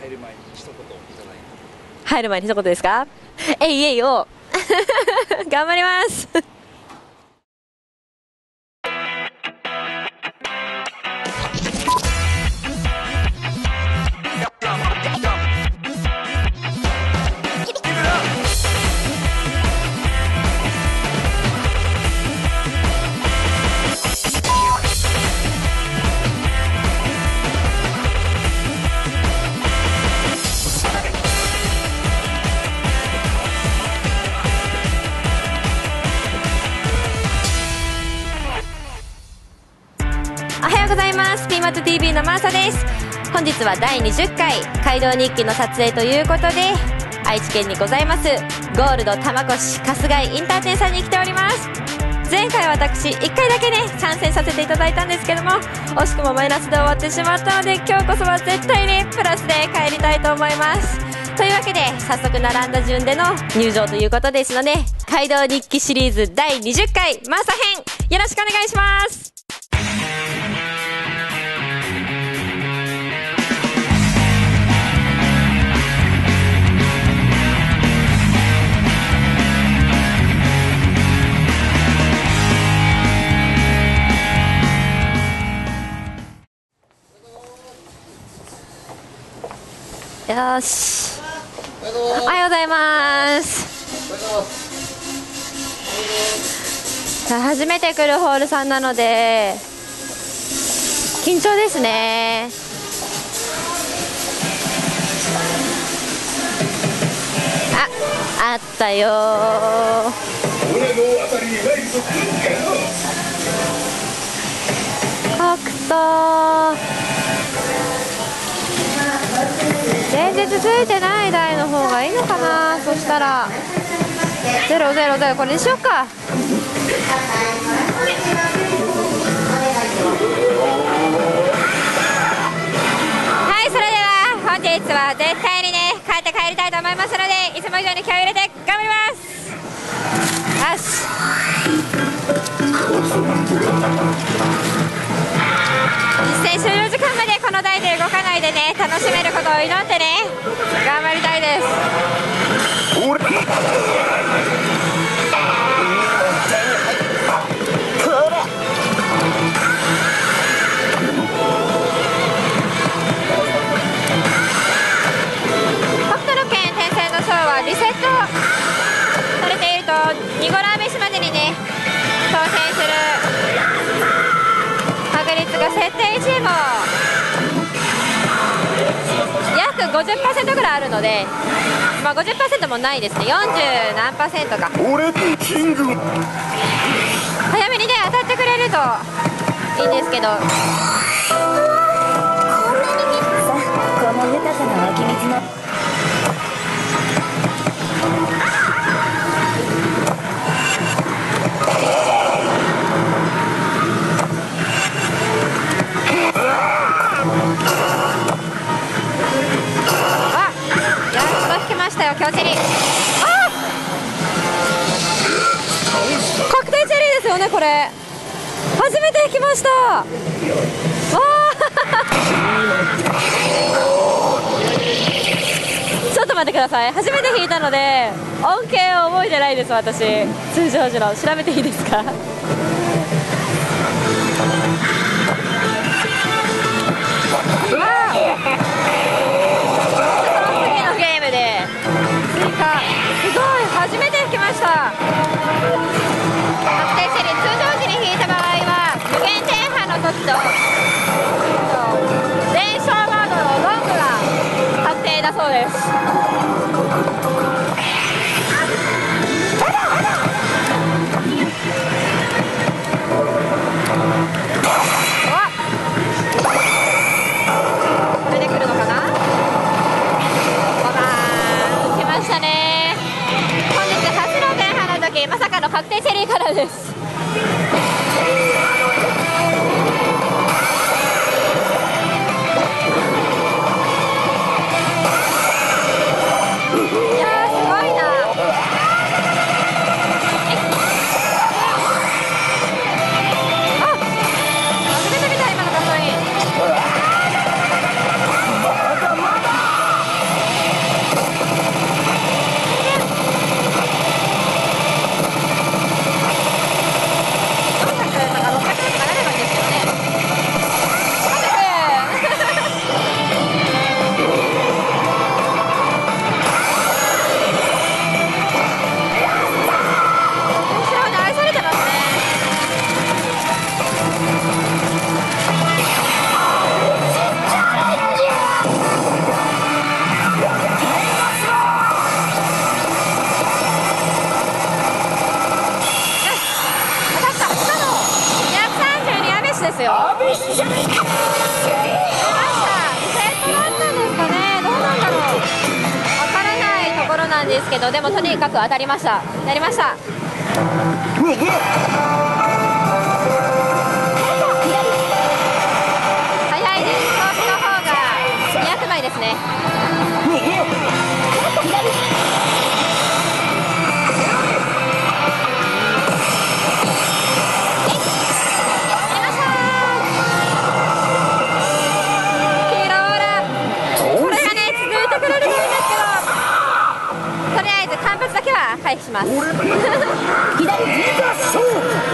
入る前に一言いただいて。入る前に一言ですか？えいえいを 頑張ります。本日は第20回街道日記の撮影ということで愛知県にございますゴールド玉越春日井インター店さんに来ております。前回私1回だけね参戦させていただいたんですけども惜しくもマイナスで終わってしまったので今日こそは絶対にプラスで帰りたいと思います。というわけで早速並んだ順での入場ということですので街道日記シリーズ第20回マーサ編よろしくお願いします。よし。おはようございます。初めて来るホールさんなので緊張ですね。ああったよ。俺のあたりに参るぞ北斗全然続いてない台の方がいいのかな。そしたら。000これにしようか。はいそれでは本日は絶対にね帰って帰りたいと思いますのでいつも以上に気合を入れて頑張ります。よし。この台で動かないでね。楽しめることを祈ってね。頑張りたいです。北斗の拳転戦のショーはリセットされているとニゴラーメシまでにね当選する確率が設定1位も50%ぐらいあるので、まあ、50%もないですね。40何パーセントか。俺キング。早めにね当たってくれるといいんですけど強チェリー。あ確定チェリーですよねこれ。初めて引きました。わちょっと待ってください。初めて引いたので恩恵を覚えてないです私。通常時の。調べていいですか？と連勝モードのロングが確定だそうですうわこれで来るのかなババーン来ましたね本日初の前半の時まさかの確定チェリーからですどでもとにかく当たりました。やりました。早いです。調子の方が200枚ですね。回避します。左。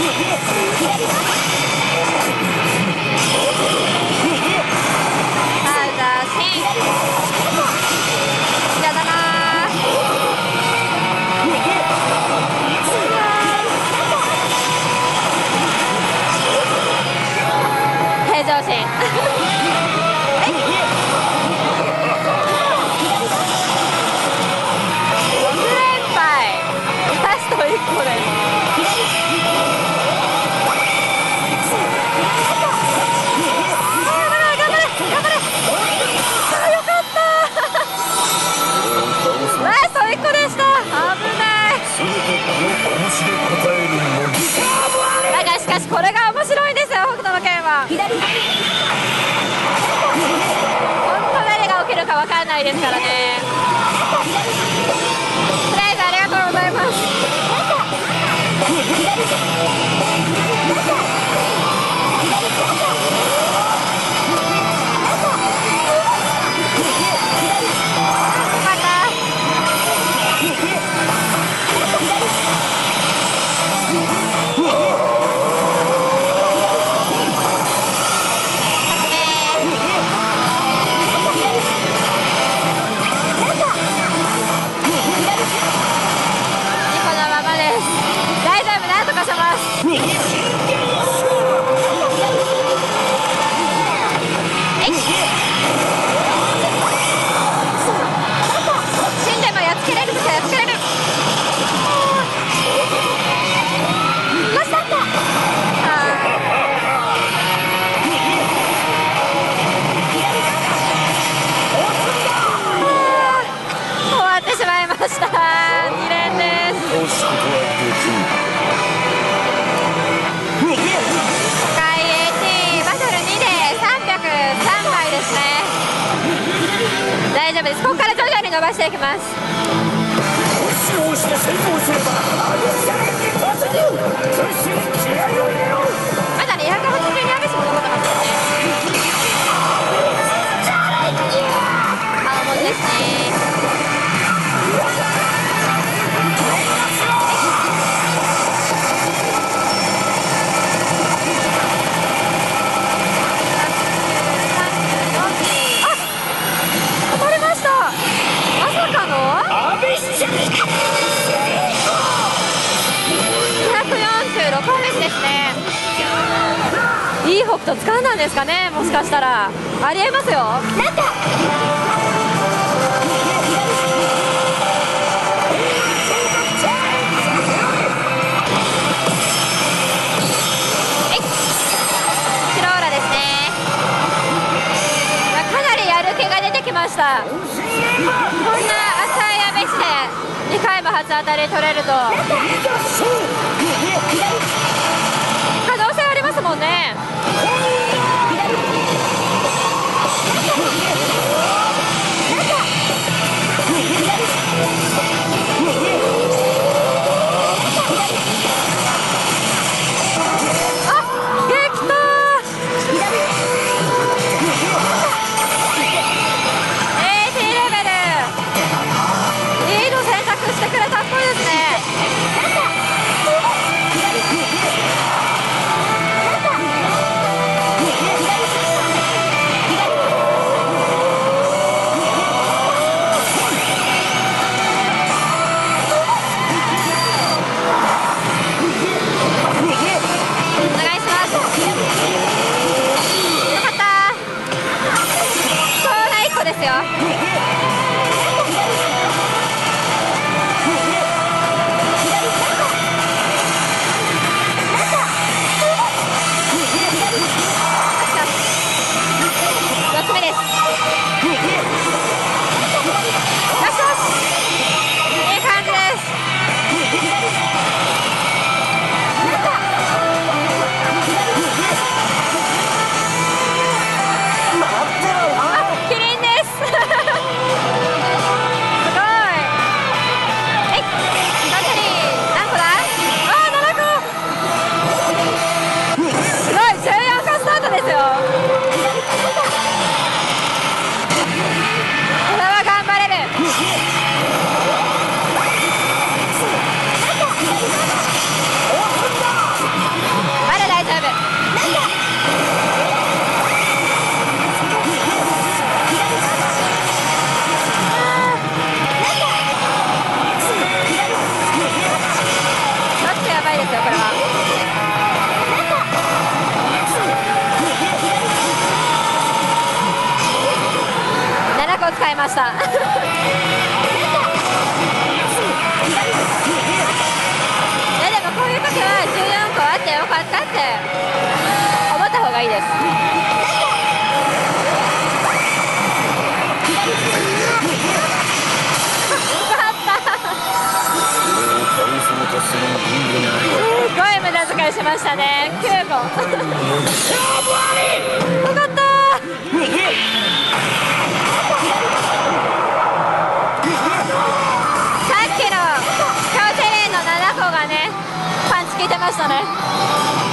Oh, my God. 代ですからね。壊していきます。押しして成功すればあの射撃突入。武士気合を入れろいい北斗掴んだんですかね？もしかしたら。ありえますよ。なんかました。こんな浅い雨して2回も初当たり取れると。Yeah. がいいです。すごい無駄遣いしましたね。9個よかったさっきの強手レーンの7個がねパンチ効いてましたね。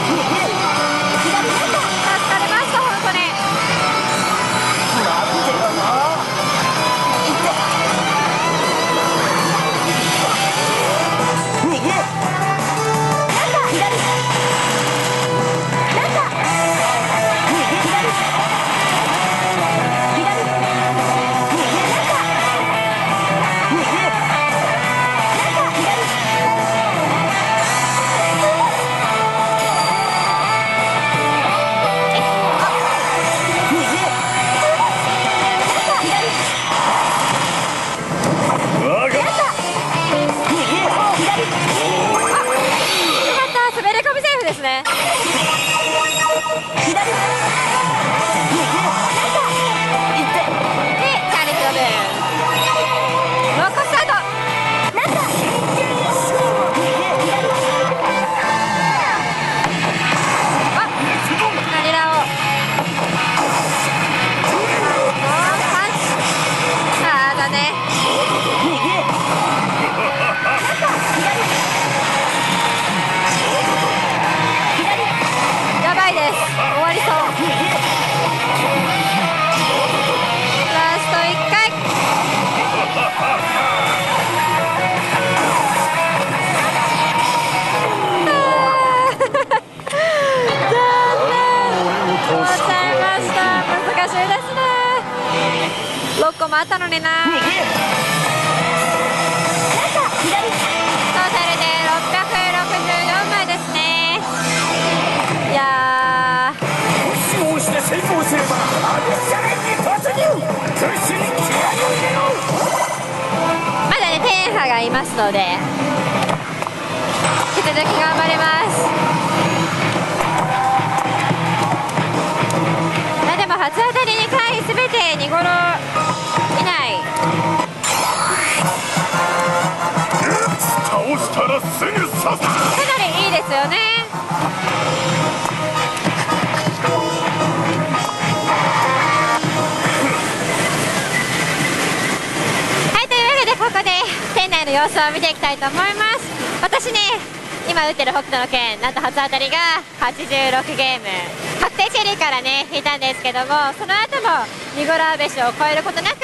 個もあったのになトータルで664枚ですね。いやー。プッシュをして成功すればアグシャレンに突入。プッシュに。気合を入れろまだね天派がいますので引き続き頑張ります。あでも初当たり2回すべて2ゴロたらすぐ刺すかなりいいですよね。はいというわけでここで店内の様子を見ていきたいと思います。私ね今打ってる北斗の拳なんと初当たりが86ゲーム。確定チェリーからね引いたんですけどもその後もニゴラーベシを超えることなく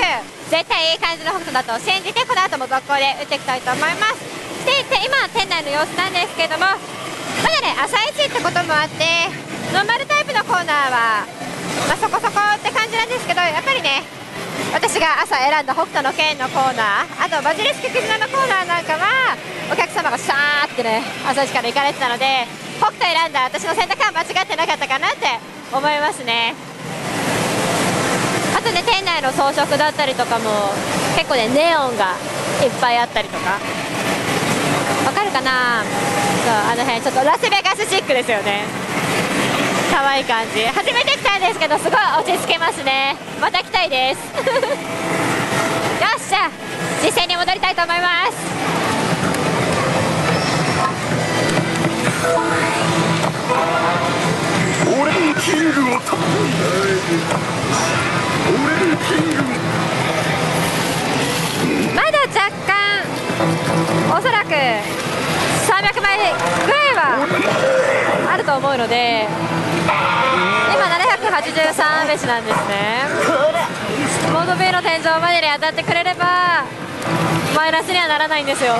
絶対いい感じの北斗だと信じてこの後も続行で打っていきたいと思います。でで今店内の様子なんですけどもまだね朝一ってこともあってノーマルタイプのコーナーは、まあ、そこそこって感じなんですけどやっぱりね私が朝選んだ北斗の拳のコーナーあとバジリスククジラのコーナーなんかはお客様がシャーってね朝一から行かれてたので北斗選んだ私の選択は間違ってなかったかなって思いますね。あとね店内の装飾だったりとかも結構ねネオンがいっぱいあったりとか。わかるかな？そうあの辺ちょっとラスベガスチックですよね。可愛い感じ。初めて来たんですけどすごい落ち着けますね。また来たいです。よっしゃ。実践に戻りたいと思います。俺のキングをた俺のキング。まだ若干おそらく300枚ぐらいはあると思うので今783ベシなんですね。モード B の天井までに当たってくれればマイナスにはならないんですよ。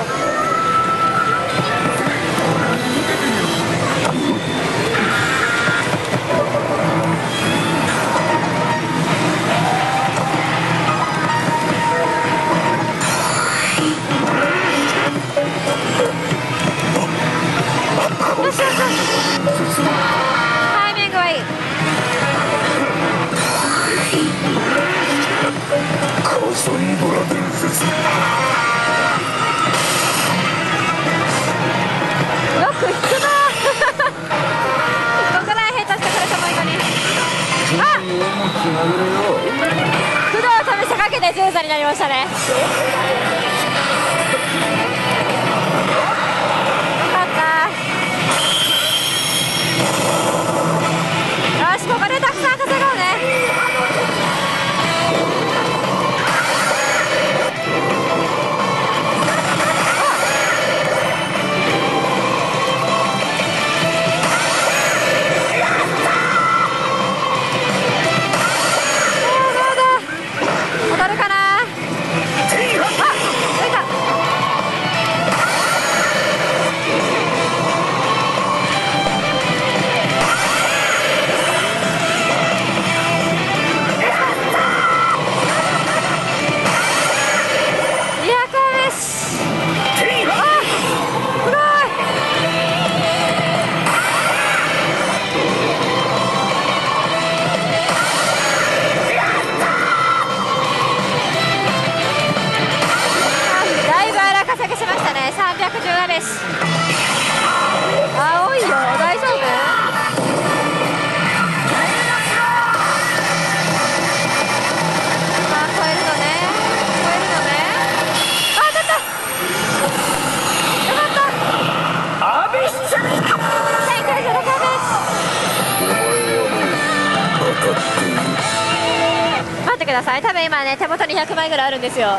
ださい。多分今ね手元に100枚ぐらいあるんですよ。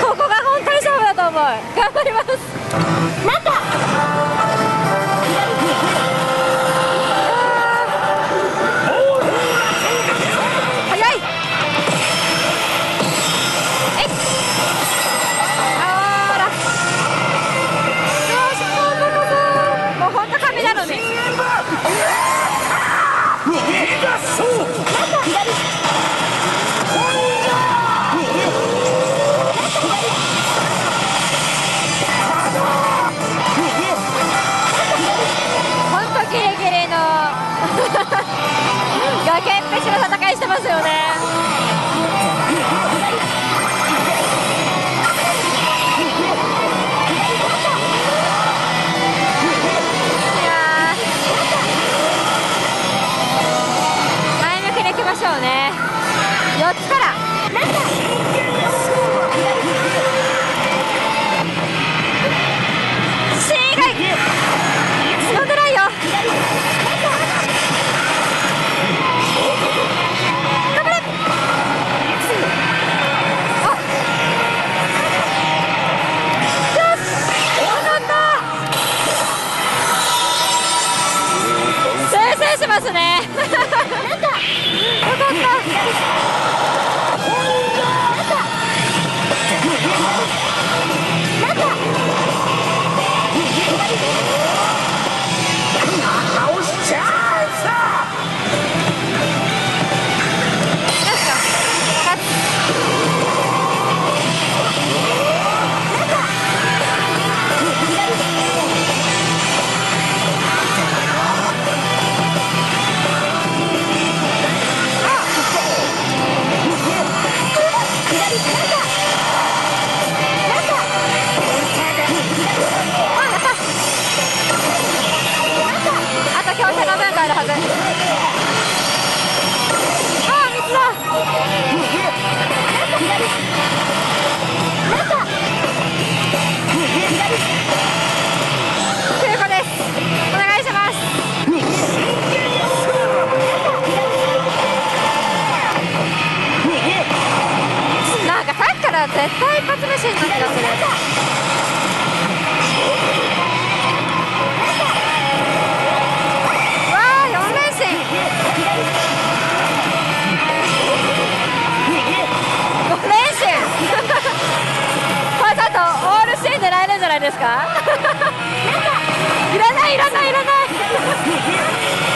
ここが本当に勝負だと思う。頑張ります。崖っぷちの戦いしてますよね。Oh. ら絶対一発目死にな気がするわあ4連戦。5連戦。わざとオール C 狙えるんじゃないですかいらないいらないいらない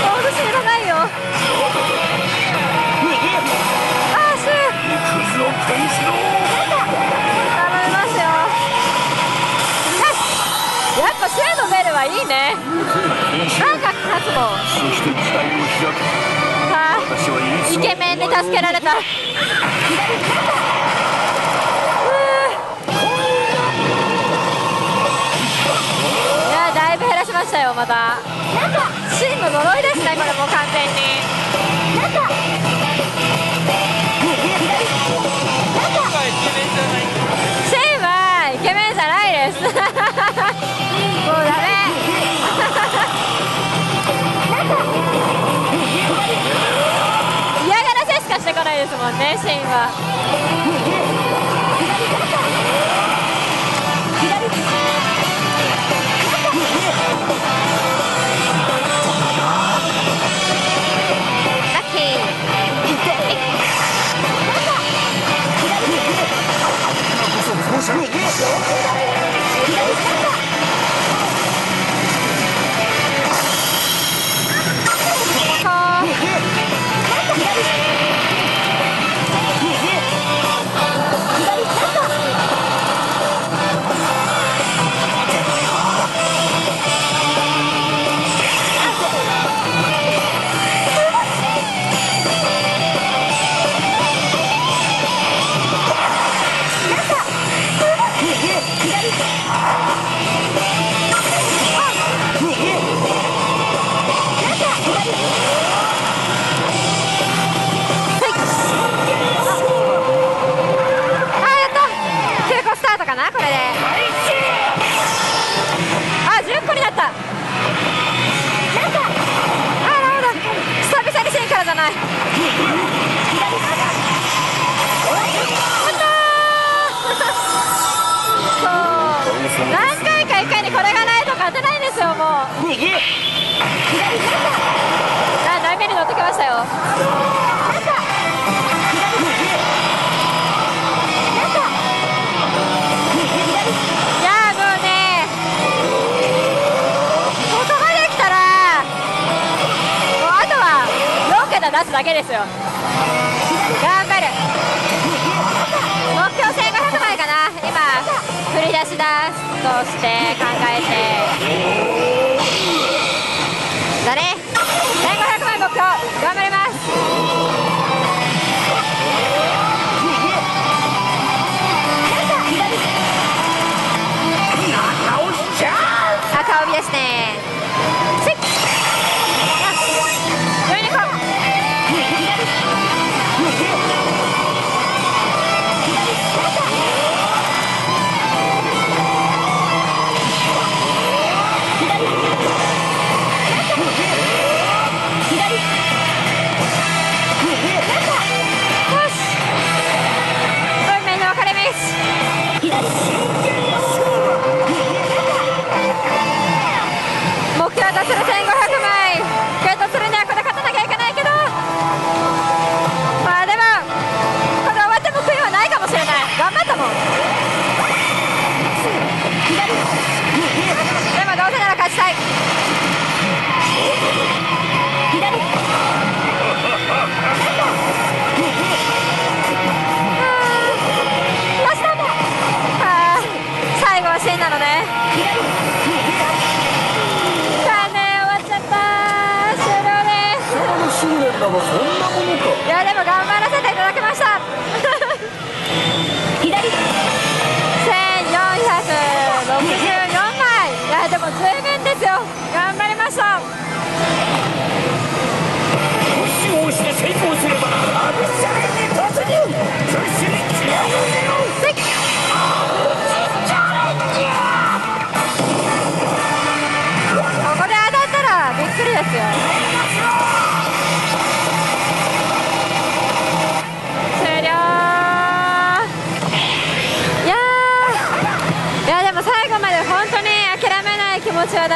オール C いらないよあーシぱシのベルはいいね。なんか勝つもあイケメンに助けられた。いやだいぶ減らしましたよまた。真の呪いですねこれもう完全に你给我回答だけですよ。頑張る。目標1500枚かな。今振り出しだとして考えて。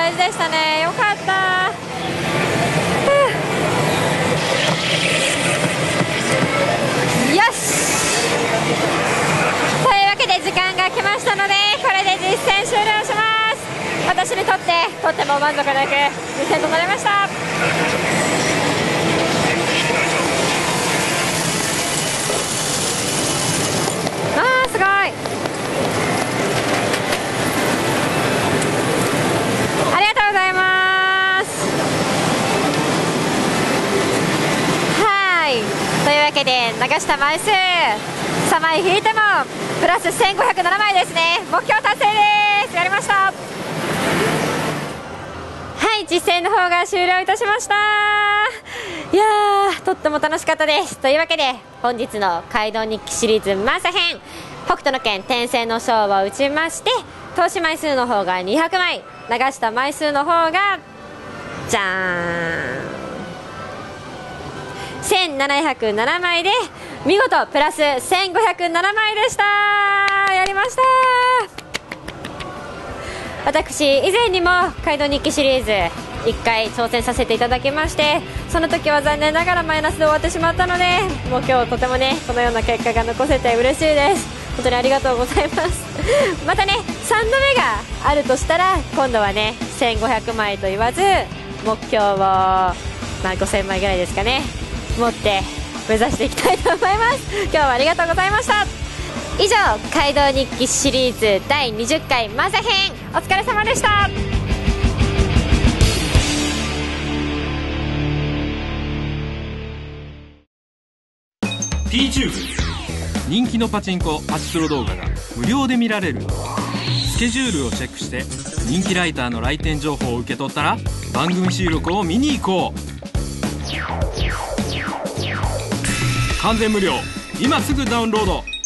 大事でしたね。よかった。よし。というわけで時間が来ましたのでこれで実戦終了します。私にとってとっても満足のいく実戦となりましたあーすごいありがとうございますはいというわけで流した枚数。3枚引いてもプラス1507枚ですね。目標達成です。やりました。はい実践の方が終了いたしました。いやーとっても楽しかったです。というわけで本日の街道日記シリーズマーサ編。北斗の拳転生の章を打ちまして投資枚数の方が200枚。流した枚数の方がじゃーん。1707枚で見事プラス1507枚でした。やりました。私以前にも街道日記シリーズ1回挑戦させていただきましてその時は残念ながらマイナスで終わってしまったのでもう今日とてもねこのような結果が残せて嬉しいです。本当にありがとうございます。またね3度目があるとしたら今度はね1500枚と言わず目標を、まあ、5000枚ぐらいですかね。持って目指していきたいと思います。今日はありがとうございました。以上街道日記シリーズ第20回マザ編お疲れ様でした。P チューブ人気のパチンコパチプロ動画が無料で見られる。スケジュールをチェックして人気ライターの来店情報を受け取ったら番組収録を見に行こう。完全無料。今すぐダウンロード。